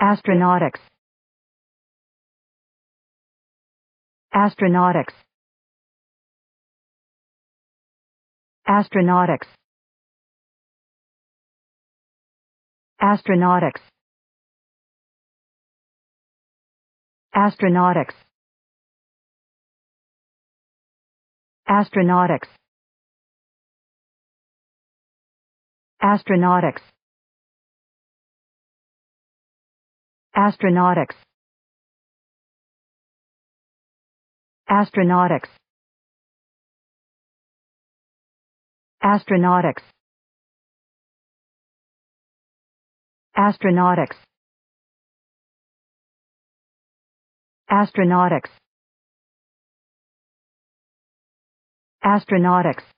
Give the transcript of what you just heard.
astronautics. Astronautics. Astronautics. Astronautics. Astronautics. Astronautics. Astronautics astronautics. Astronautics. Astronautics. Astronautics. Astronautics. Astronautics